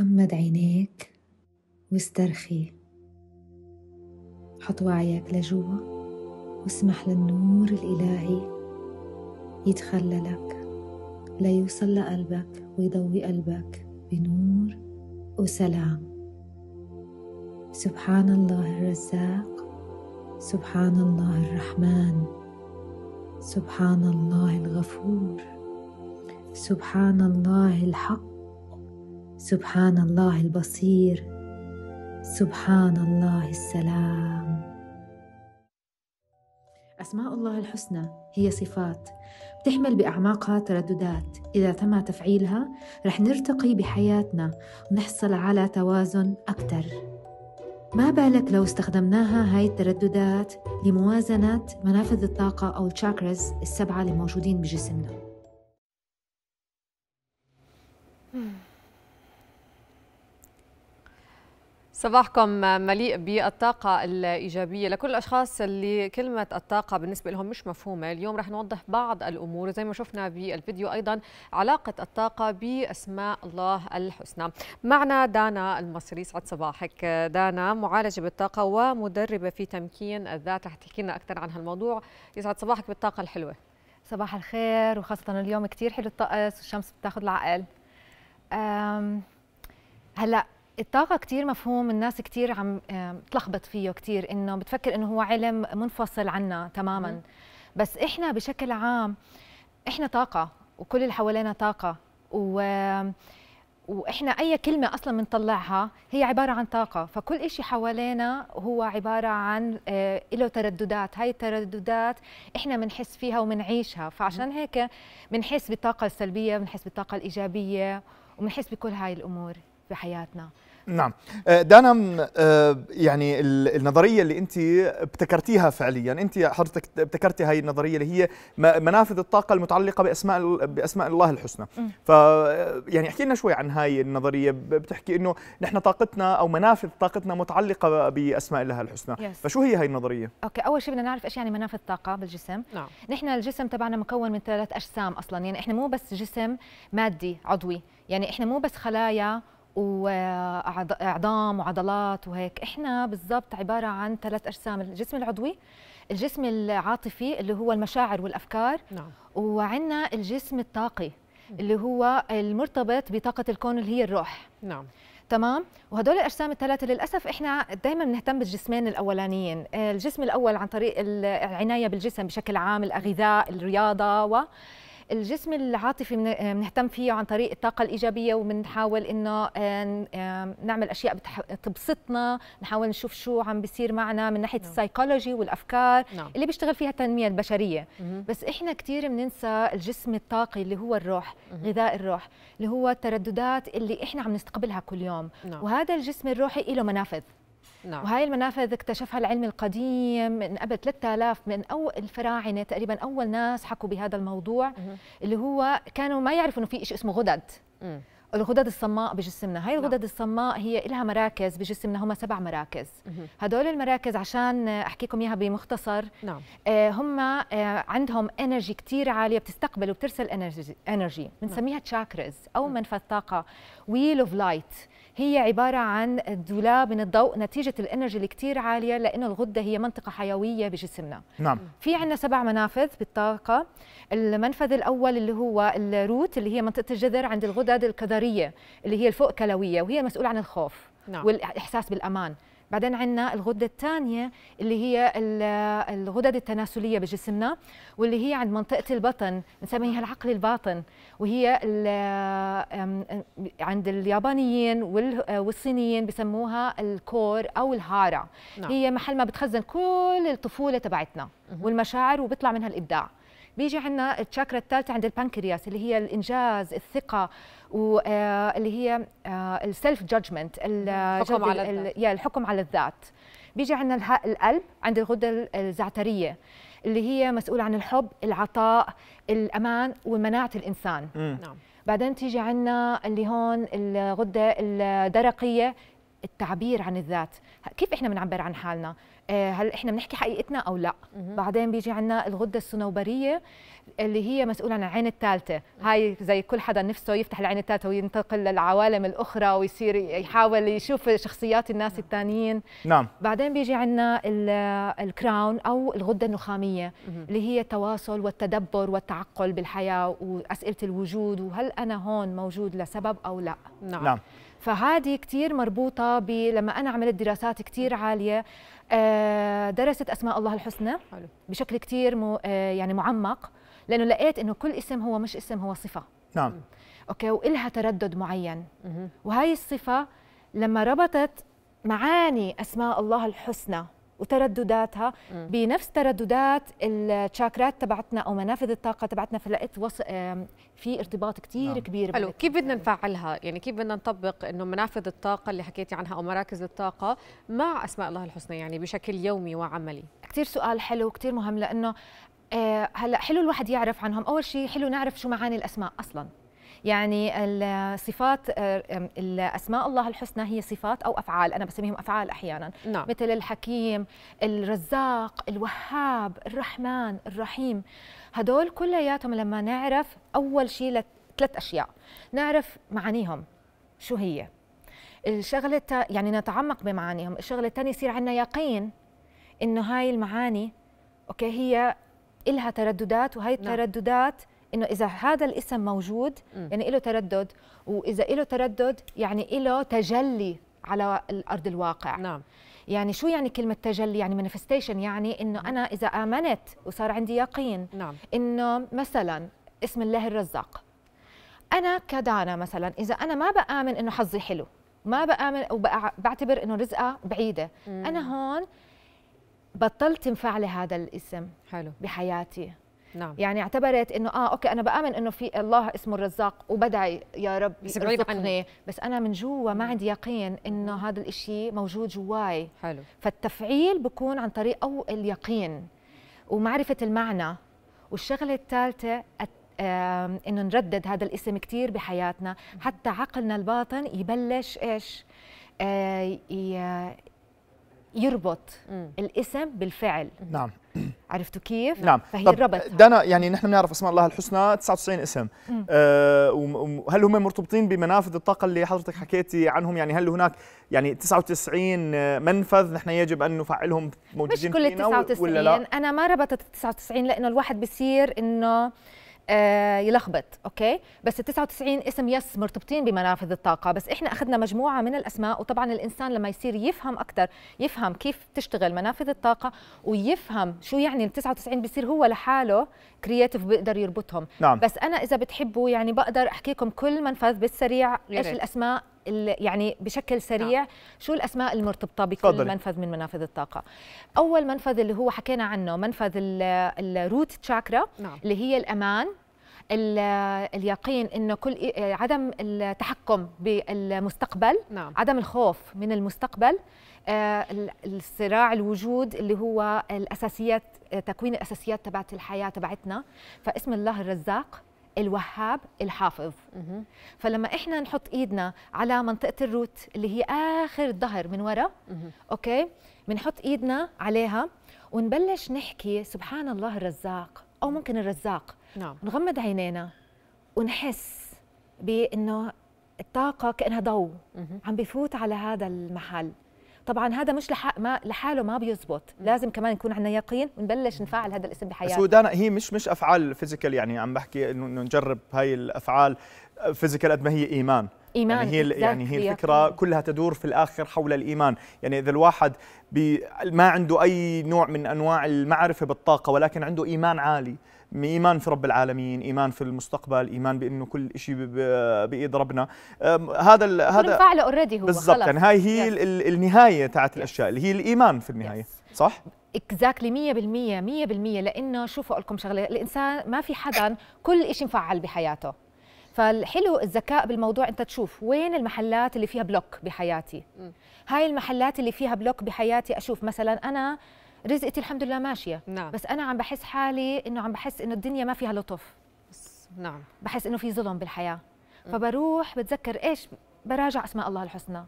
غمض عينيك واسترخي. حط وعيك لجوا واسمح للنور الإلهي يتخللك. ليوصل لقلبك ويضوي قلبك بنور وسلام. سبحان الله الرزاق. سبحان الله الرحمن. سبحان الله الغفور. سبحان الله الحق. سبحان الله البصير سبحان الله السلام. أسماء الله الحسنى هي صفات بتحمل بأعماقها ترددات. إذا تم تفعيلها رح نرتقي بحياتنا ونحصل على توازن أكثر. ما بالك لو استخدمناها هاي الترددات لموازنة منافذ الطاقة أو الشاكرز السبعة اللي موجودين بجسمنا صباحكم مليء بالطاقة الإيجابية. لكل الأشخاص اللي كلمة الطاقة بالنسبة لهم مش مفهومة اليوم رح نوضح بعض الأمور زي ما شفنا بالفيديو أيضا علاقة الطاقة بأسماء الله الحسنى. معنا دانا المصري سعد صباحك. دانا معالجة بالطاقة ومدربة في تمكين الذات. رح تحكي لنا أكثر عن هالموضوع. يسعد صباحك بالطاقة الحلوة. صباح الخير وخاصة اليوم كتير حلو الطقس والشمس بتاخذ العقل. هلأ الطاقة كتير مفهوم الناس كتير عم تلخبط فيه كتير إنه بتفكر إنه هو علم منفصل عنا تماما. بس إحنا بشكل عام إحنا طاقة وكل اللي حوالينا طاقة. و وإحنا أي كلمة أصلا بنطلعها هي عبارة عن طاقة. فكل شيء حوالينا هو عبارة عن آه له ترددات. هاي الترددات إحنا بنحس فيها وبنعيشها فعشان هيك بنحس بالطاقة السلبية بنحس بالطاقة الإيجابية وبنحس بكل هاي الأمور. في حياتنا نعم دانا يعني النظرية اللي أنت ابتكرتيها فعليا أنت حضرتك ابتكرتي هاي النظرية اللي هي منافذ الطاقة المتعلقة بأسماء بأسماء الله الحسنى ف يعني احكي لنا شوي عن هاي النظرية بتحكي إنه نحن طاقتنا أو منافذ طاقتنا متعلقة بأسماء الله الحسنى yes. فشو هي هاي النظرية؟ أوكي أول شيء بدنا نعرف إيش يعني منافذ طاقة بالجسم نعم. نحن الجسم تبعنا مكون من ثلاث أجسام أصلا يعني إحنا مو بس جسم مادي عضوي يعني إحنا مو بس خلايا واعضام وعضلات وهيك. إحنا بالضبط عبارة عن ثلاث أجسام الجسم العضوي الجسم العاطفي اللي هو المشاعر والأفكار نعم. وعندنا الجسم الطاقي اللي هو المرتبط بطاقة الكون اللي هي الروح. نعم. تمام؟ وهدول الأجسام الثلاثة للأسف إحنا دائما بنهتم بالجسمين الأولانيين. الجسم الأول عن طريق العناية بالجسم بشكل عام الغذاء الرياضة و الجسم العاطفي بنهتم فيه عن طريق الطاقة الإيجابية وبنحاول إنه نعمل أشياء تبسطنا نحاول نشوف شو عم بيصير معنا من ناحية نعم. السايكولوجي والأفكار نعم. اللي بيشتغل فيها التنمية البشرية مم. بس إحنا كثير بننسى الجسم الطاقي اللي هو الروح مم. غذاء الروح اللي هو الترددات اللي إحنا عم نستقبلها كل يوم نعم. وهذا الجسم الروحي له منافذ نعم. وهاي المنافذ اكتشفها العلم القديم من قبل 3000 من أول الفراعنة تقريبا أول ناس حكوا بهذا الموضوع مم. اللي هو كانوا ما يعرفوا إنه في شيء اسمه غدد مم. الغدد الصماء بجسمنا هاي نعم. الغدد الصماء هي لها مراكز بجسمنا هم سبع مراكز. هدول المراكز عشان أحكيكم إياها بمختصر نعم آه، هم آه، عندهم energy كتير عالية بتستقبل وبترسل energy energy بنسميها chakras أو منفذ طاقة wheel of light هي عبارة عن دولاب من الضوء نتيجة ال energy اللي كتير عالية لأنه الغدة هي منطقة حيوية بجسمنا. نعم. في عندنا سبع منافذ بالطاقة. المنفذ الأول اللي هو ال root اللي هي منطقة الجذر عند الغدد الكظرية اللي هي الفوق كلوية وهي مسؤولة عن الخوف نعم. والإحساس بالأمان. بعدين عندنا الغدة الثانية اللي هي ال- الغدد التناسلية بجسمنا واللي هي عند منطقة البطن بنسميها العقل الباطن وهي عند اليابانيين وال- والصينيين بسموها الكور أو الهارة نعم. هي محل ما بتخزن كل الطفولة تبعتنا والمشاعر وبيطلع منها الإبداع. بيجي عندنا الشاكرا الثالثة عند البنكرياس اللي هي الإنجاز الثقة واللي هي ال self judgment الحكم على الذات. الحكم على الذات بيجي عندنا القلب عند الغدة الزعترية اللي هي مسؤولة عن الحب العطاء الأمان ومناعة الإنسان مم. نعم بعدين تيجي عنا اللي هون الغدة الدرقية التعبير عن الذات. كيف إحنا بنعبر عن حالنا؟ آه، هل إحنا بنحكي حقيقتنا أو لا؟ مهم. بعدين بيجي عنا الغدة الصنوبريه اللي هي مسؤولة عن العين الثالثة. هاي زي كل حدا نفسه يفتح العين الثالثة وينتقل للعوالم الأخرى ويصير يحاول يشوف شخصيات الناس الثانيين. نعم. بعدين بيجي عنا ال- ال crown أو الغدة النخامية مهم. اللي هي التواصل والتدبر والتعقل بالحياة وأسئلة الوجود وهل أنا هون موجود لسبب أو لا؟ نعم, نعم. فهذه كتير مربوطة ب لما أنا عملت دراسات كتير عالية آه، درست أسماء الله الحسنى. بشكل كتير مو آه، يعني معمق لأنه لقيت إنه كل اسم هو مش اسم هو صفة. نعم. أوكي وإلها تردد معين. وهي الصفة لما ربطت معاني أسماء الله الحسنى وتردداتها. بنفس ترددات الشاكرات تبعتنا أو منافذ الطاقة تبعتنا فلقيت وص... في ارتباط كتير نعم. كبير حلو. كيف بدنا نفعلها؟ يعني كيف بدنا نطبق إنه منافذ الطاقة اللي حكيتي عنها أو مراكز الطاقة مع أسماء الله الحسنى يعني بشكل يومي وعملي؟ كتير سؤال حلو وكتير مهم لأنه آه، هلأ حلو الواحد يعرف عنهم. أول شيء حلو نعرف شو معاني الأسماء أصلا. يعني الصفات آه، آم، الأسماء الله الحسنى هي صفات أو أفعال. أنا بسميهم أفعال أحيانا. نعم. مثل الحكيم الرزاق الوهاب الرحمن الرحيم. هدول كلياتهم لما نعرف أول شيء ثلاث أشياء. نعرف معانيهم. شو هي؟ الشغلة التا- يعني نتعمق بمعانيهم. الشغلة الثانية يصير عندنا يقين إنه هاي المعاني okay هي إلها ترددات وهي نعم. الترددات إنه إذا هذا الاسم موجود. يعني له تردد وإذا له تردد يعني له تجلي على الأرض الواقع. نعم. يعني شو يعني كلمة تجلي؟ يعني manifestation يعني إنه أنا إذا آمنت وصار عندي يقين نعم. إنه مثلا اسم الله الرزاق. أنا كدانا مثلا إذا أنا ما بآمن إنه حظي حلو ما بآمن وبعتبر إنه رزقها بعيدة مم. أنا هون بطلت تنفع لي هذا الاسم حلو. بحياتي. نعم. يعني اعتبرت إنه آه أوكي أنا بآمن إنه في الله اسمه الرزاق وبدعي يا رب بس بعيد يرزقني. بس أنا من جوا ما عندي يقين إنه هذا الإشي موجود جواي. حلو. فالتفعيل بكون عن طريق أو اليقين ومعرفة المعنى. والشغلة الثالثة إنه نردد هذا الاسم كثير بحياتنا. حتى عقلنا الباطن يبلش إيش؟ آه، يربط. الاسم بالفعل. نعم. عرفتوا كيف؟ نعم. فهي طب الربط. دانا يعني نحن بنعرف أسماء الله الحسنى 99 اسم. مم. أه وهل هم مرتبطين بمنافذ الطاقة اللي حضرتك حكيتي عنهم؟ يعني هل هناك يعني 99 منفذ نحن يجب أن نفعلهم مش موجودين كل فينا و- 99 ولا لا؟ أنا ما ربطت ال 99 لأنه الواحد بصير إنه يلخبط okay؟ بس ال 99 اسم yes مرتبطين بمنافذ الطاقة. بس إحنا أخذنا مجموعة من الأسماء وطبعا الإنسان لما يصير يفهم أكثر يفهم كيف تشتغل منافذ الطاقة ويفهم شو يعني ال 99 بصير هو لحاله creative بيقدر يربطهم. نعم. بس أنا إذا بتحبوا يعني بقدر أحكيكم كل منفذ بالسريع إيش. الأسماء. ال- يعني بشكل سريع شو الأسماء المرتبطة بكل تفضلي. منفذ من منافذ الطاقة؟ أول منفذ اللي هو حكينا عنه منفذ ال- الروت تشاكرا نعم. اللي هي الأمان ال- اليقين انه كل عدم التحكم بالمستقبل نعم. عدم الخوف من المستقبل آه، ال- الصراع الوجود اللي هو الأساسيات آه، تكوين الأساسيات تبعت الحياة تبعتنا. فاسم الله الرزاق الوهاب الحافظ. فلما إحنا نحط إيدنا على منطقة ال root اللي هي آخر الظهر من ورا. okay بنحط إيدنا عليها ونبلش نحكي سبحان الله الرزاق أو ممكن الرزاق نعم نغمض عينينا ونحس بإنه الطاقة كأنها ضوء. عم بفوت على هذا المحل طبعا هذا مش لح... ما لحاله ما بيزبط. لازم كمان يكون عندنا يقين ونبلش نفعل هذا الاسم بس بحياتنا. هو دانا هي مش مش أفعال physical يعني عم بحكي إنه نجرب هاي الأفعال physical قد ما هي إيمان. إيمان يعني هي يعني هي. الفكرة كلها تدور في الآخر حول الإيمان يعني إذا الواحد ما عنده أي نوع من أنواع المعرفة بالطاقة ولكن عنده إيمان عالي إيمان في رب العالمين إيمان في المستقبل إيمان بأنه كل شيء بإيد ربنا هذا ال- هذا مفعله already هو بالضبط. يعني هاي هي Yes. ال- ال- النهاية تاعت الأشياء اللي هي الإيمان في النهاية Yes. صح exactly 100% 100% لأنه شوفوا لكم شغلة الإنسان ما في حدا كل شيء مفعل بحياته فالحلو الذكاء بالموضوع انت تشوف وين المحلات اللي فيها block بحياتي. هاي المحلات اللي فيها block بحياتي أشوف مثلا أنا رزقتي الحمد لله ماشية نعم. بس أنا عم بحس حالي إنه عم بحس إنه الدنيا ما فيها لطف. نعم. بحس إنه في ظلم بالحياة. فبروح بتذكر إيش براجع أسماء الله الحسنى.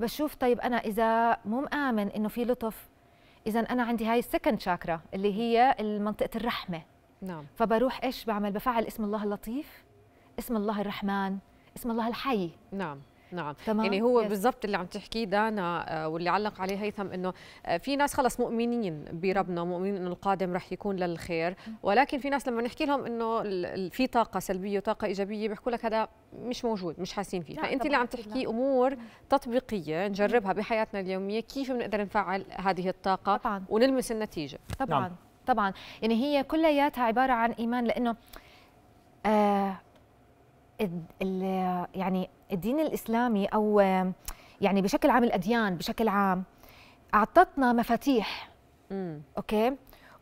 بشوف طيب أنا إذا مو مآمن إنه في لطف إذا أنا عندي هاي ال second chakra اللي هي منطقه الرحمة. نعم. فبروح إيش بعمل؟ بفعل اسم الله اللطيف اسم الله الرحمن اسم الله الحي. نعم نعم. تمام؟ يعني هو. بالضبط اللي عم تحكيه دانا آه، واللي علق عليه هيثم إنه آه، في ناس خلص مؤمنين بربنا مؤمنين إنه القادم رح يكون للخير. ولكن في ناس لما نحكي لهم إنه في طاقة سلبية وطاقة إيجابية بيحكوا لك هذا مش موجود مش حاسين فيه. فأنت اللي عم تحكي لا. امور تطبيقية نجربها بحياتنا اليومية كيف بنقدر نفعل هذه الطاقة طبعا. ونلمس النتيجة. طبعا نعم. طبعا. يعني هي كلياتها عبارة عن إيمان لإنه آه يعني الدين الإسلامي أو يعني بشكل عام الأديان بشكل عام أعطتنا مفاتيح. أوكي؟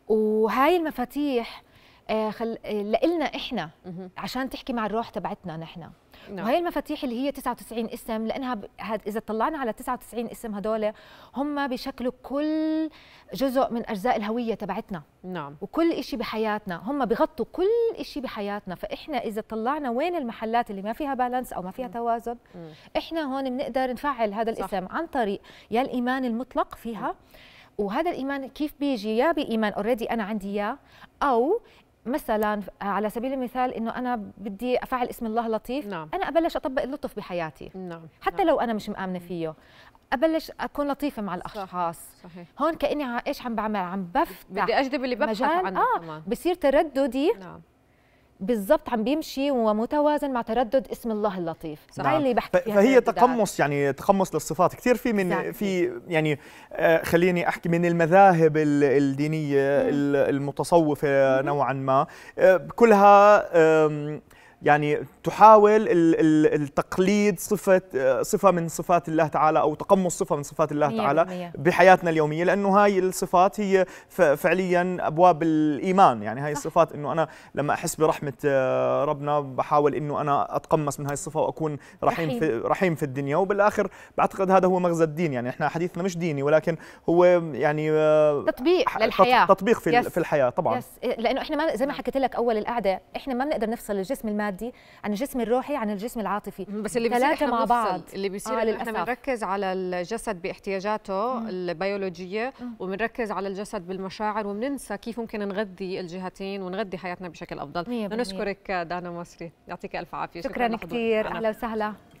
وهاي المفاتيح خل... آه، لإلنا إحنا مهم. عشان تحكي مع الروح تبعتنا نحن. نعم. وهي المفاتيح اللي هي 99 اسم لأنها ب... هاد إذا طلعنا على 99 اسم هدول هم بيشكلوا كل جزء من أجزاء الهوية تبعتنا. نعم. وكل إشي بحياتنا. هم بغطوا كل إشي بحياتنا. فإحنا إذا طلعنا وين المحلات اللي ما فيها بالانس أو ما فيها توازن مم. إحنا هون بنقدر نفعل هذا صح. الاسم عن طريق يا الإيمان المطلق فيها وهذا الإيمان كيف بيجي؟ يا بإيمان اوريدي أنا عندي إياه أو مثلا على سبيل المثال إنه أنا بدي أفعل اسم الله لطيف نعم. أنا أبلش أطبق اللطف بحياتي. نعم. حتى نعم. لو أنا مش مآمنة فيه أبلش أكون لطيفة مع الأشخاص. صحيح. هون كأني إيش عم بعمل؟ عم بفتح بدي أجذب اللي ببحث عنه آه. كمان. بصير ترددي. نعم. بالضبط عم بيمشي ومتوازن مع تردد اسم الله اللطيف صح. اللي بحكي فيها فهي. تقمص يعني تقمص للصفات كثير في من Exactly. في يعني آه، خليني أحكي من المذاهب ال- الدينية ال- المتصوفة نوعا ما آه، كلها يعني تحاول ال- ال- التقليد صفة آه، صفة من صفات الله تعالى أو تقمص صفة من صفات الله تعالى. بحياتنا اليومية لأنه هاي الصفات هي فعليا أبواب الإيمان. يعني هاي الصفات إنه أنا لما أحس برحمة آه، ربنا بحاول إنه أنا أتقمص من هاي الصفة وأكون رحيم. في رحيم في الدنيا. وبالآخر بعتقد هذا هو مغزى الدين. يعني إحنا حديثنا مش ديني ولكن هو يعني آه، تطبيق للحياة. تطبيق في. في الحياة طبعا. يس لأنه إحنا ما زي ما حكيت لك أول القعدة إحنا ما بنقدر نفصل الجسم المادي عن الجسم الروحي عن الجسم العاطفي بس اللي بيصير مع. بعض. اللي بيصير آه، إحنا. بنركز على الجسد باحتياجاته البيولوجية وبنركز على الجسد بالمشاعر وبننسى كيف ممكن نغذي الجهتين ونغذي حياتنا بشكل أفضل. نشكرك دانا مصري يعطيك ألف عافية شكرا لحضورك كثير. أهلا وسهلا